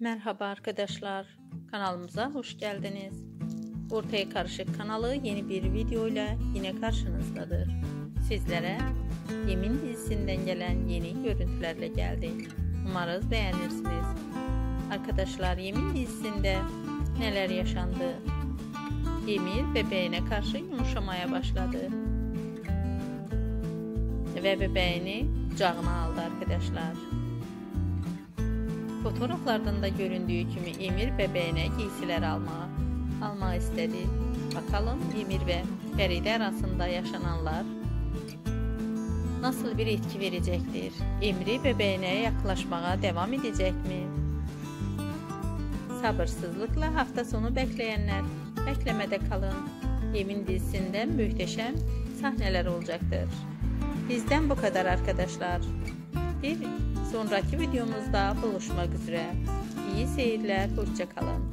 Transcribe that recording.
Merhaba arkadaşlar, kanalımıza hoş geldiniz. Ortaya Karışık kanalı yeni bir video ile yine karşınızdadır. Sizlere Yemin dizisinden gelen yeni görüntülerle geldik. Umarız beğenirsiniz. Arkadaşlar Yemin dizisinde neler yaşandı? Emir bebeğine karşı yumuşamaya başladı. Ve bebeğini kucağına aldı arkadaşlar. Fotoğraflardan da göründüyü kimi Emir bəbəyinə giysilər almağa, almaq istədi. Bakalım Emir və Fəridə arasında yaşananlar nasıl bir etki verəcəkdir? Emri bəbəyinə yaxınlaşmağa davam edəcəkmi? Sabırsızlıqla hafta sonu bəkləyənlər, bəkləmədə qalın. Emin dizisində möhtəşəm səhnələr olacaqdır. Bizdən bu qədər arkadaşlar. Bir sonraki videomuzda buluşmak üzere. İyi seyirler, hoşçakalın.